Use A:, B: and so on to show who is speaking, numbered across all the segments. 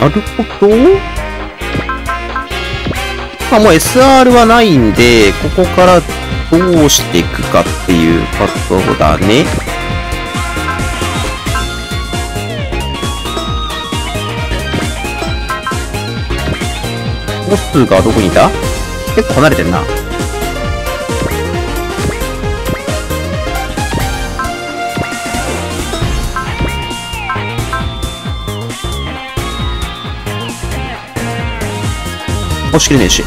A: なるほど。まあもう SR はないんで、ここからどうしていくかっていうことだね。ボスがどこにいた？結構離れてんな。押し切れねえし。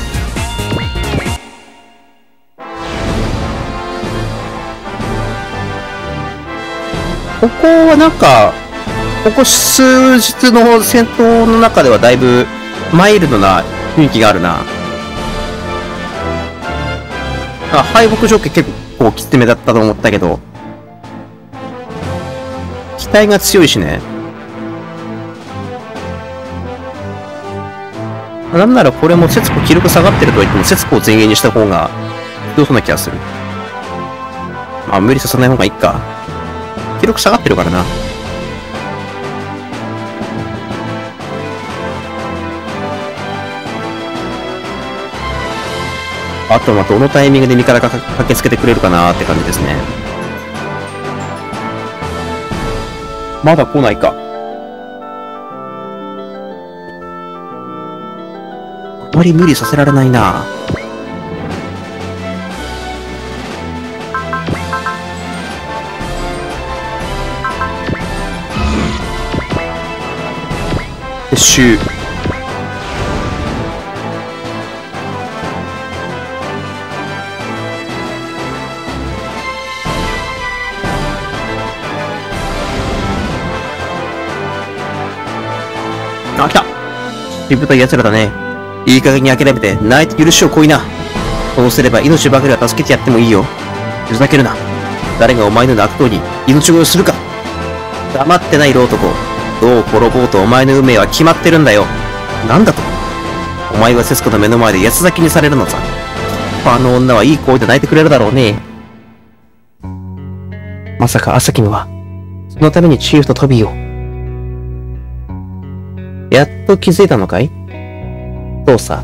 A: ここはなんか、ここ数日の戦闘の中ではだいぶマイルドな雰囲気があるな。あ、敗北条件結構きつめだったと思ったけど、期待が強いしね。なんならこれも節子記録下がってると言っても節子を前衛にした方が良そうな気がする？まあ無理させない方がいいか。記録下がってるからな。あとはどのタイミングで味方が駆けつけてくれるかなって感じですね。まだ来ないか。あまり無理させられないな。撤収。あ、来たしぶとい奴らだね。いい加減に諦めて、泣いて許しをこいな。そうすれば命ばかりは助けてやってもいいよ。ふざけるな。誰がお前の悪党に命乞いをするか。黙ってない老男。どう転ぼうとお前の運命は決まってるんだよ。なんだとお前はセスコの目の前で八つ咲きにされるのさ。あの女はいい声で泣いてくれるだろうね。まさか朝君は、そのためにチーフとトビーを。やっと気づいたのかい？そうさ。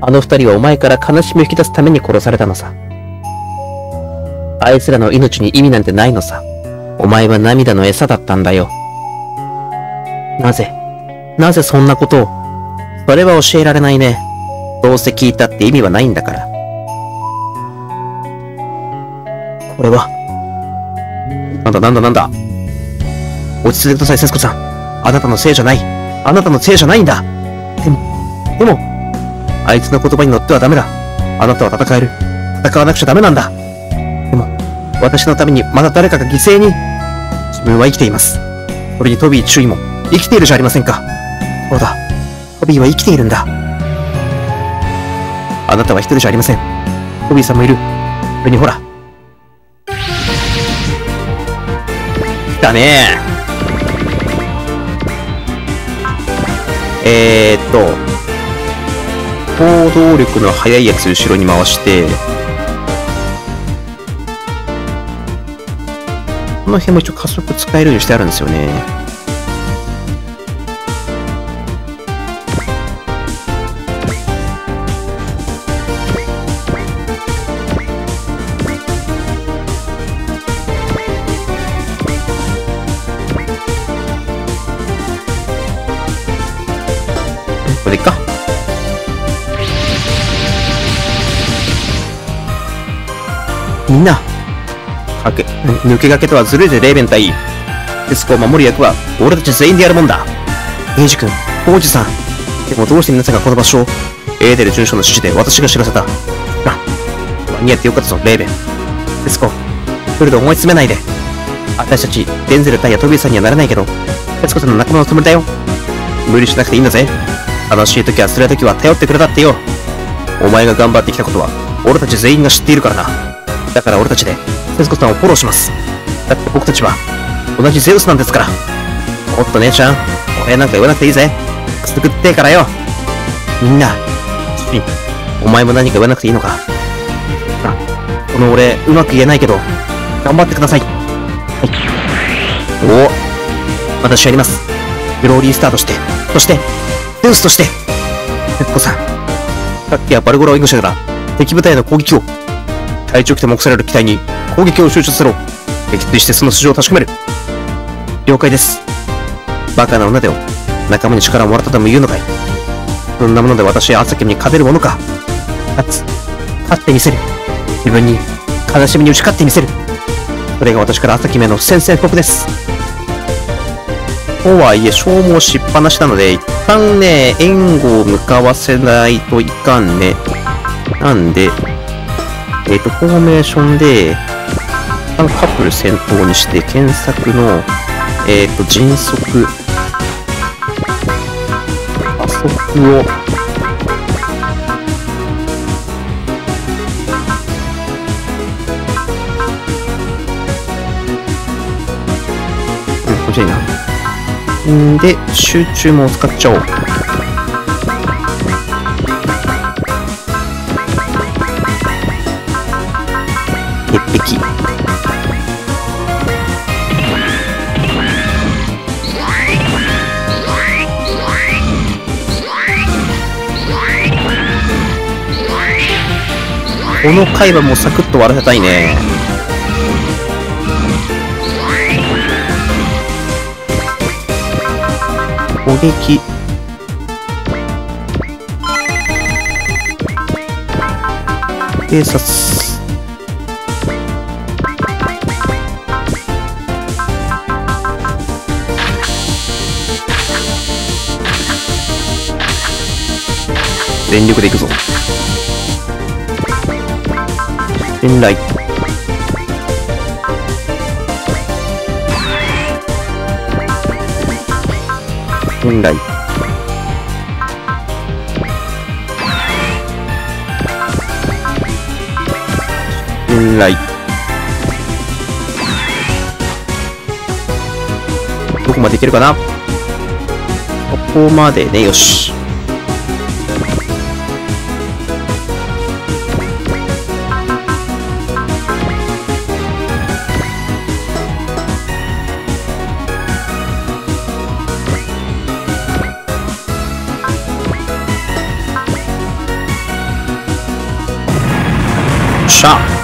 A: あの二人はお前から悲しみを引き出すために殺されたのさ。あいつらの命に意味なんてないのさ。お前は涙の餌だったんだよ。なぜなぜそんなことをそれは教えられないね。どうせ聞いたって意味はないんだから。これは。なんだなんだなんだ。落ち着いてください、セスコさん。あなたのせいじゃない。あなたのせいじゃないんだ。でも、でも、あいつの言葉に乗ってはダメだ。あなたは戦える。戦わなくちゃダメなんだ。でも、私のためにまだ誰かが犠牲に。自分は生きています。それにトビー注意も生きているじゃありませんか。そうだ。トビーは生きているんだ。あなたは一人じゃありません。トビーさんもいる。それにほら。来たねえーっと、行動力の速いやつ後ろに回して、この辺も一応加速使えるようにしてあるんですよね。みんな、かけ、抜け駆けとはずるいぜ、レーベン隊。テスコを守る役は、俺たち全員でやるもんだ。エイジ君、王子さん。でもどうして皆さんがこの場所を、エーデル准将の指示で私が知らせた。あ、間に合ってよかったぞ、レーベン。テスコ、フルで思い詰めないで。私たち、デンゼル対やトビーさんにはなれないけど、テスコさんの仲間のつもりだよ。無理しなくていいんだぜ。悲しい時は辛い時は頼ってくれたってよ。お前が頑張ってきたことは、俺たち全員が知っているからな。だから俺たちで、セスコさんをフォローします。だって僕たちは、同じゼウスなんですから。おっと姉ちゃん、お礼なんか言わなくていいぜ。くすぐってえからよ。みんな、シン、お前も何か言わなくていいのか。あ、この俺、うまく言えないけど、頑張ってください。はい。おお私やります。グローリースターとして、そして、エースとして、ペッコさん、さっきはバルゴラを援護しながら敵部隊の攻撃を、体調機で目される機体に攻撃を集中する撃墜してその素性を確かめる。了解です。バカな女でを仲間に力をもらったとも言うのかい。そんなもので私は朝君に勝てるものか。勝つ。勝ってみせる。自分に悲しみに打ち勝ってみせる。それが私から朝君への宣戦布告です。とはいえ、消耗しっぱなしなので、一旦ね、援護を向かわせないといかんね。なんで、えっ、ー、と、フォーメーションで、一旦カップル先頭にして、検索の、えっ、ー、と、迅速、加速を、うん、こっちいいな。んで、集中も使っちゃおう。この回はもサクッと終わらせたいね。攻撃偵察。全力でいくぞ。信頼信頼信頼どこまでいけるかな？ここまでねよし。しゃ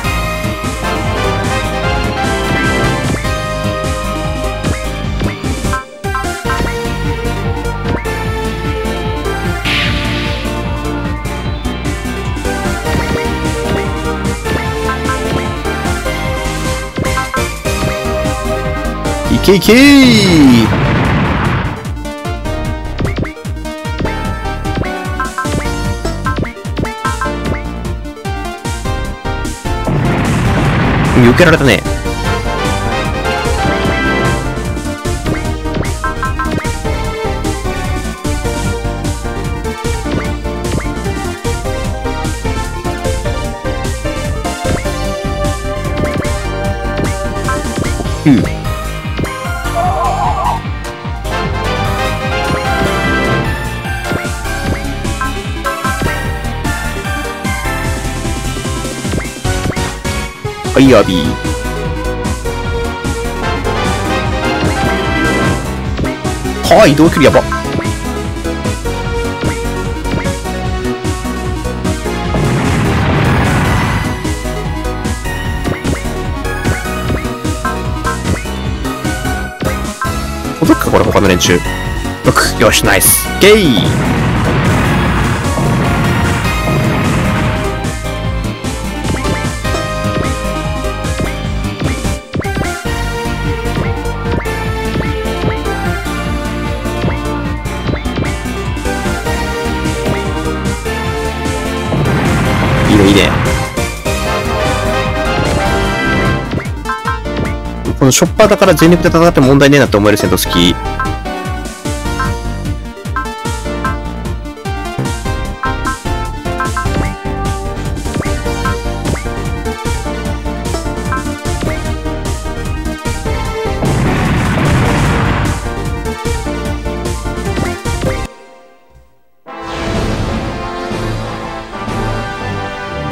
A: いけいけ避けられたね。はい、アビー。は移動距離やば。届くかこれ他の連中。届く。よし、ナイス。ゲイこのショッパーだから全力で戦っても問題ねえなって思える戦闘好き。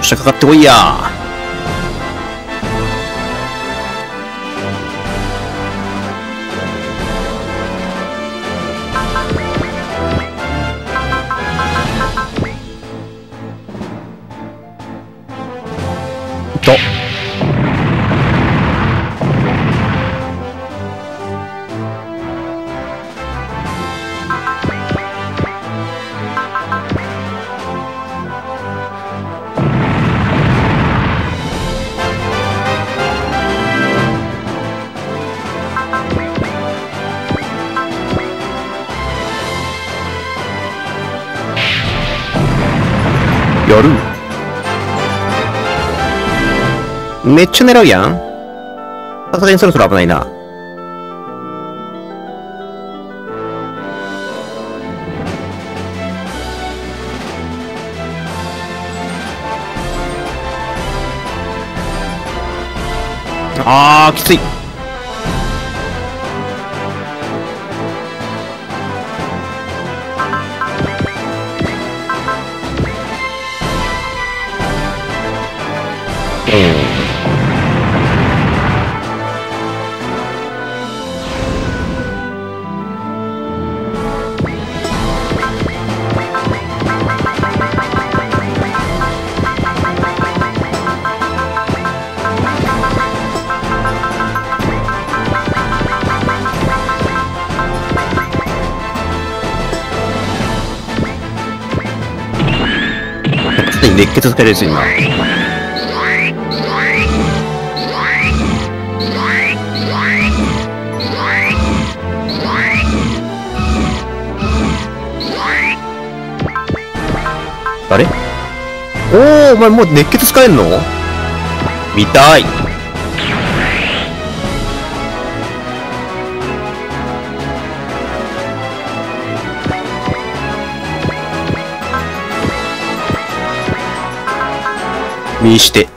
A: しゃかかってこいや。やるめっちゃ狙うやんさすがにそろそろ危ないな。あー、きつい。熱血疲れです今。おおお前もう熱血使えんの？見たい。見して。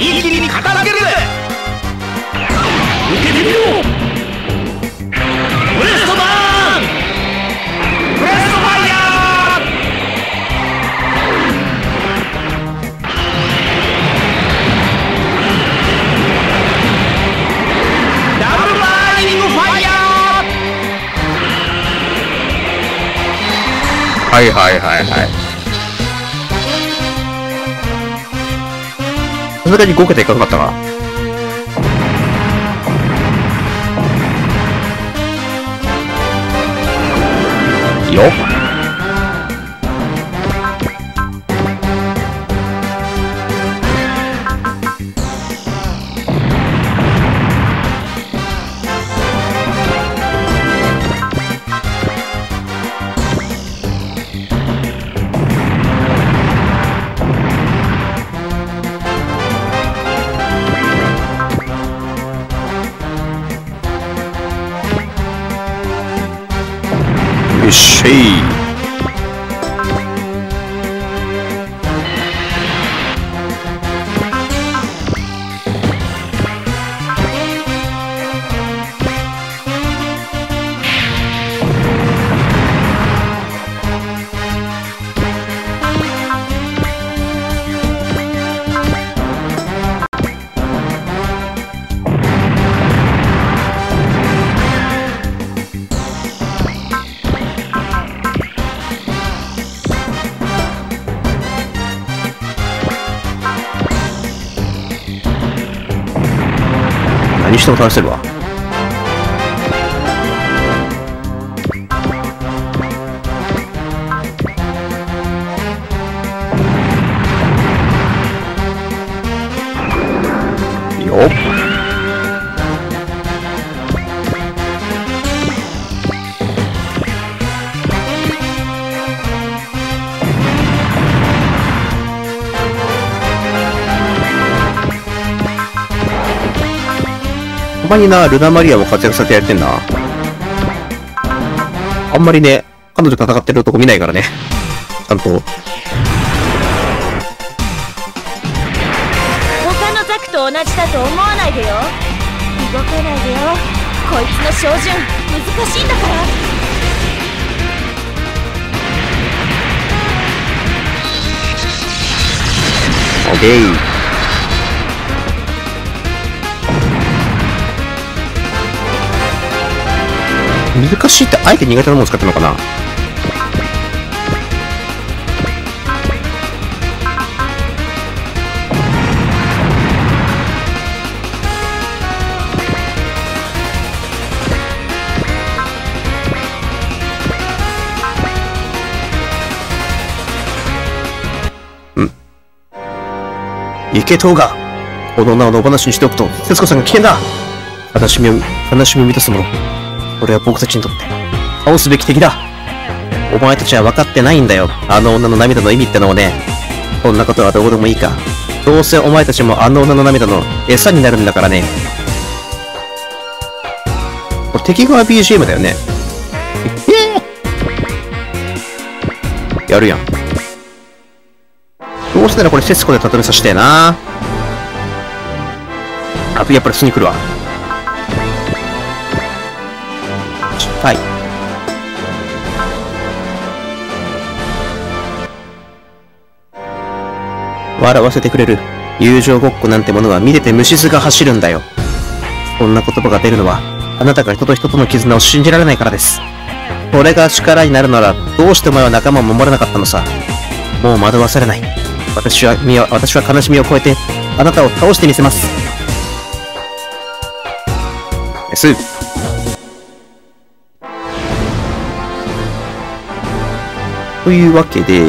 B: 一気に片付ける。
A: はいはいはい。はいさすがに5桁いかなかったかよっ。人も倒てるわ。まにな、ルナマリアも活躍させてやってんな。あんまりね、彼女戦ってるとこ見ないからね。ちゃんと。
C: 他のザクと同じだと思わないでよ動かないでよこいつの照準難しいんだから
A: オッケー。難しいってあえて苦手なものを使ってるのかな？うん。池東が、この名を野放しにしておくと、節子さんが危険だ悲しみを、悲しみを満たすもの。それは僕たちにとって、倒すべき敵だ。お前たちは分かってないんだよ。あの女の涙の意味ってのをね。こんなことはどうでもいいか。どうせお前たちもあの女の涙の餌になるんだからね。これ敵側 BGM だよね。え やるやん。どうせならこれセスコで例えさせてえな。あとやっぱり巣に来るわ。はい。笑わせてくれる。友情ごっこなんてものは見てて虫唾が走るんだよ。そんな言葉が出るのは、あなたが人と人との絆を信じられないからです。これが力になるなら、どうしてお前は仲間を守れなかったのさ。もう惑わされない。私は、みは私は悲しみを超えて、あなたを倒してみせます。でというわけで、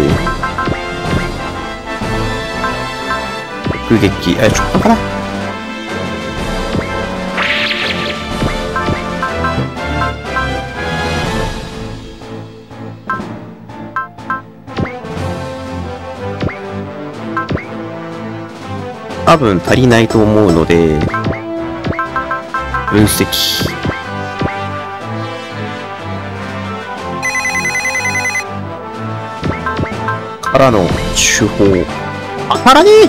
A: 攻撃、あ、ちょっとかな多分足りないと思うので、分析。からの手法。当たらねえ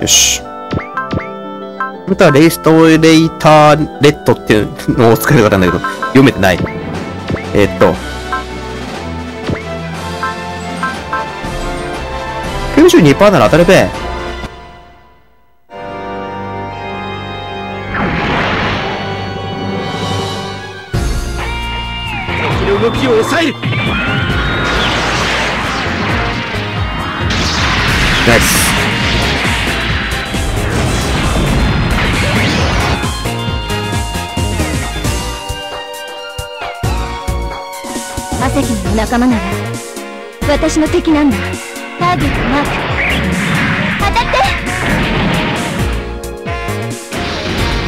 A: よし。本当はレイストレイターレッドっていうのを使い方なんだけど、読めてない。えーっと。92%なら当たるべ。
B: 敵の動きを抑える
A: ナイス。
C: アセキの仲間なら私の敵なんだターゲットマーク当たって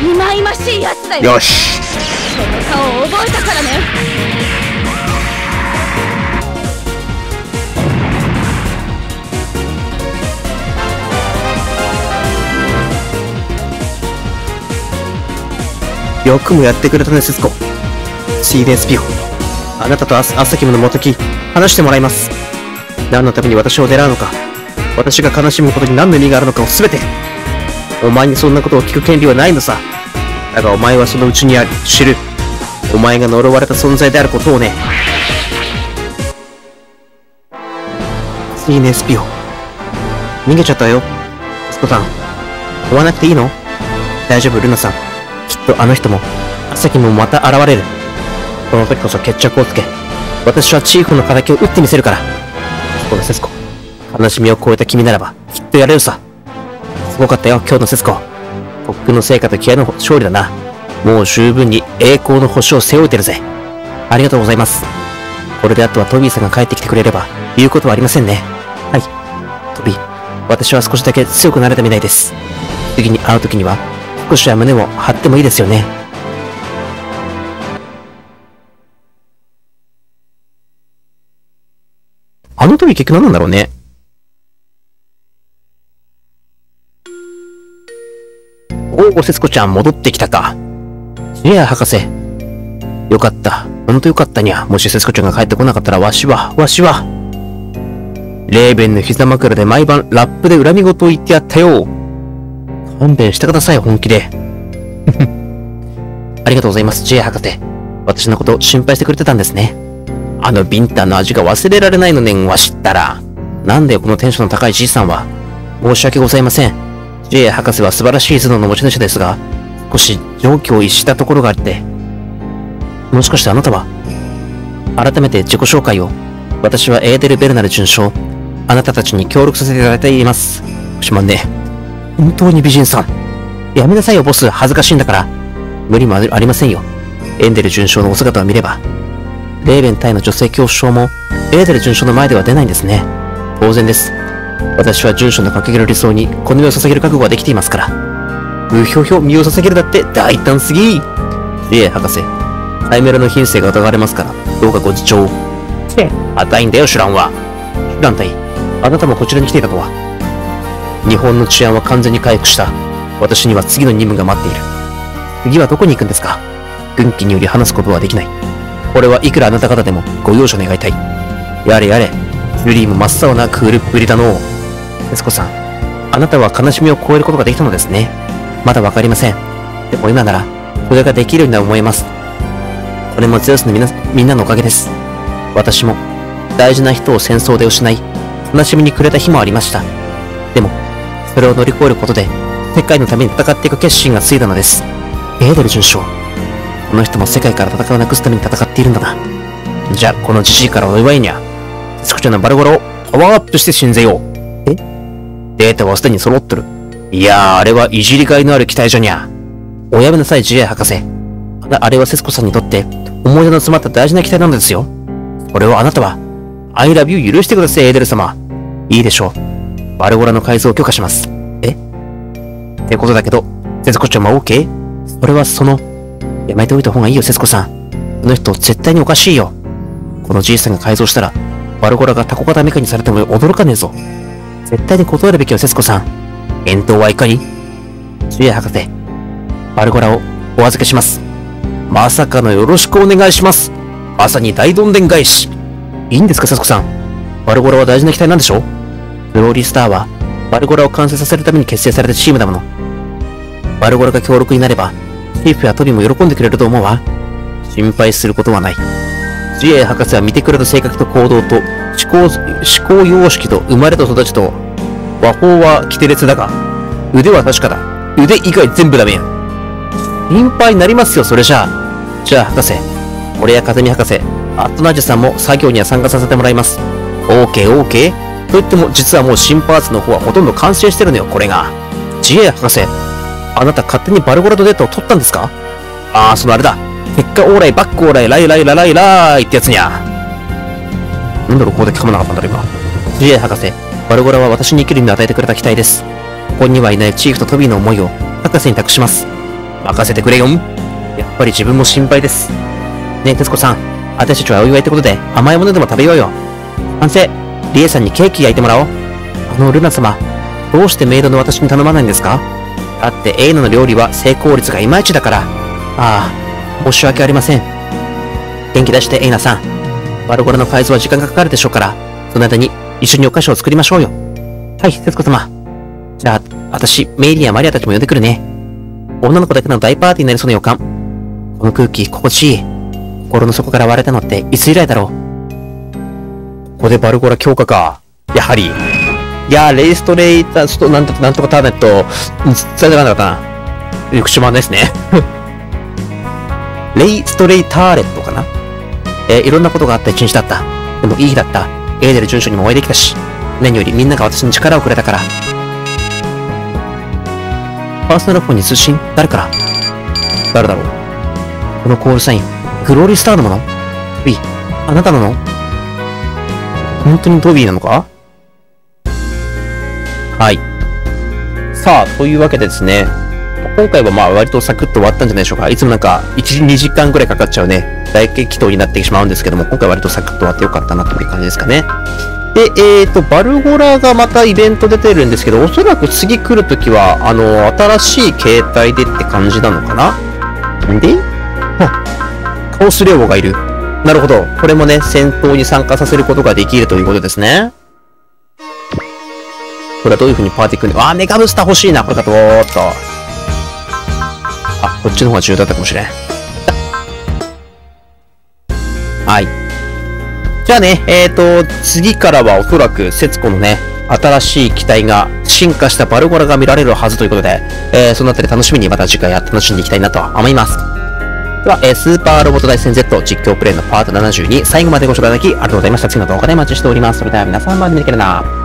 C: いまいましいやつだよ
A: よし。
C: その顔を覚えたからね
A: よくもやってくれたね、セスコ。シーデンスピオ。あなたとアスアサキムの元き、話してもらいます。何のために私を狙うのか、私が悲しむことに何の意味があるのかをすべて。お前にそんなことを聞く権利はないのさ。だがお前はそのうちにあり、知る。お前が呪われた存在であることをね。シーデンスピオ。逃げちゃったよ。スコさん。追わなくていいの？大丈夫、ルナさん。きっとあの人も、朝日もまた現れる。この時こそ決着をつけ、私はチーフの敵を撃ってみせるから。このセスコ、悲しみを超えた君ならば、きっとやれるさ。すごかったよ、今日のセスコ。特訓の成果と気合の勝利だな。もう十分に栄光の星を背負えてるぜ。ありがとうございます。これであとはトビーさんが帰ってきてくれれば、言うことはありませんね。はい。トビー、私は少しだけ強くなれたみたいです。次に会う時には、少しは胸を張ってもいいですよね。あの時結局何なんだろうね。おお、セスコちゃん戻ってきたか。いや、博士。よかった。ほんとよかったにゃ。もしセスコちゃんが帰ってこなかったら、わしは、わしは。レーベンの膝枕で毎晩ラップで恨み事を言ってやったよ。勘弁してください、本気で。ありがとうございます、J 博士。私のこと心配してくれてたんですね。あのビンタの味が忘れられないのねんわしったら。なんだよ、このテンションの高いじいさんは。申し訳ございません。J 博士は素晴らしい頭脳の持ち主ですが、少し状況を逸したところがあって。もしかしてあなたは？改めて自己紹介を。私はエーデル・ベルナル准将。あなたたちに協力させていただいています。しまんね。本当に美人さん。やめなさいよ、ボス。恥ずかしいんだから。無理もありませんよ。エンデル准将のお姿を見れば。レーベン対の女性恐怖症も、エーデル準将の前では出ないんですね。当然です。私は準将の掲げる理想に、この身を捧げる覚悟ができていますから。うひょひょ身を捧げるだって大胆すぎいえ、博士。タイメラの品性が疑われますから、どうかご自重を。チェ、硬いんだよ、シュランは。シュラン隊、あなたもこちらに来ていたとは。日本の治安は完全に回復した。私には次の任務が待っている。次はどこに行くんですか軍機により話すことはできない。これはいくらあなた方でもご容赦願いたい。やれやれ、ジュリーも真っ青なクールっぷりだのう。節子さん、あなたは悲しみを超えることができたのですね。まだわかりません。でも今なら、それができるようには思えます。これもゼウスのみな、みんなのおかげです。私も、大事な人を戦争で失い、悲しみに暮れた日もありました。でも、それを乗り越えることで、世界のために戦っていく決心がついたのです。エーデル准将。この人も世界から戦いをなくすために戦っているんだな。じゃあ、このじじいからお祝いにゃ。スクちゃんのバルゴロをパワーアップして信ぜよう。え？データはすでに揃っとる。いやー、あれはいじりがいのある機体じゃにゃ。おやめなさい、ジエ博士。ああれはセスコさんにとって、思い出の詰まった大事な機体なのですよ。これをあなたは、I love you 許してください、エーデル様。いいでしょう。バルゴラの改造を許可します。え？ってことだけど、セスコちゃんも OK? それはその、やめておいた方がいいよ、セスコさん。この人絶対におかしいよ。このじいさんが改造したら、バルゴラがタコ型メカにされても驚かねえぞ。絶対に断るべきよ、セスコさん。返答はいかにジュエ博士、バルゴラをお預けします。まさかのよろしくお願いします。まさに大どんでん返し。いいんですか、セスコさん。バルゴラは大事な機体なんでしょグローリースターは、バルゴラを完成させるために結成されたチームだもの。バルゴラが強力になれば、チーフやトビも喜んでくれると思うわ。心配することはない。ジエ博士は見てくれた性格と行動と、思考、思考様式と生まれと育ちと、和法は規定列だが、腕は確かだ。腕以外全部ダメや。心配になりますよ、それじゃあ。じゃあ、博士。俺や風見博士、アットナージュさんも作業には参加させてもらいます。オーケーオーケーと言っても、実はもう新パーツの方はほとんど完成してるのよ、これが。ジエ博士、あなた勝手にバルゴラとデータを取ったんですか？ああ、そのあれだ。結果オーライ、バックオーライ、ライライラライライってやつにゃ。なんだろ、ここで噛まなかったんだろ、今。ジエ博士、バルゴラは私に生きる意味を与えてくれた機体です。ここにはいないチーフとトビーの思いを博士に託します。任せてくれよん。やっぱり自分も心配です。ねえ、徹子さん。私たちはお祝いってことで甘いものでも食べようよ。反省、リエさんにケーキ焼いてもらおう。あの、ルナ様、どうしてメイドの私に頼まないんですか？だってエイナの料理は成功率がいまいちだから。ああ、申し訳ありません。元気出してエイナさん。バルゴラの改造は時間がかかるでしょうから、その間に一緒にお菓子を作りましょうよ。はい、節子様。じゃあ、私、メイリーやマリアたちも呼んでくるね。女の子だけの大パーティーになりそうな予感。この空気、心地いい。心の底から割れたのっていつ以来だろう。ここでバルゴラ強化か。やはり。いやー、レイストレイター、ちょっとなんとなんとかターネット、伝えなかったな。よくしまんですね。レイストレイターレットかなえーいろんなことがあった一日だった。でもいい日だった。エーデル準将にもお会いできたし。何よりみんなが私に力をくれたから。パーソナルフォンに通信？誰から？誰だろうこのコールサイン、グローリースターのもの？トビー、あなたなの？本当にトビーなのか？はい。さあ、というわけでですね、今回はまあ割とサクッと終わったんじゃないでしょうか。いつもなんか1、2時間くらいかかっちゃうね、大激闘になってしまうんですけども、今回割とサクッと終わってよかったなという感じですかね。で、えーと、バルゴラがまたイベント出てるんですけど、おそらく次来るときは、あの、新しい携帯でって感じなのかなんであ、カオスレオがいる。なるほど。これもね、戦闘に参加させることができるということですね。これはどういう風にパーティー組んで、あ、メガブスター欲しいな、これかと、おーっと。あ、こっちの方が重要だったかもしれん。はい。じゃあね、えっ、ー、と、次からはおそらく、節子のね、新しい機体が進化したバルゴラが見られるはずということで、えー、そのあたり楽しみにまた次回は楽しんでいきたいなと思います。では、えースーパーロボット大戦 Z 実況プレイのパート72、最後までご視聴いただきありがとうございました。次の動画でお待ちしております。それでは皆さんまで見てくれな。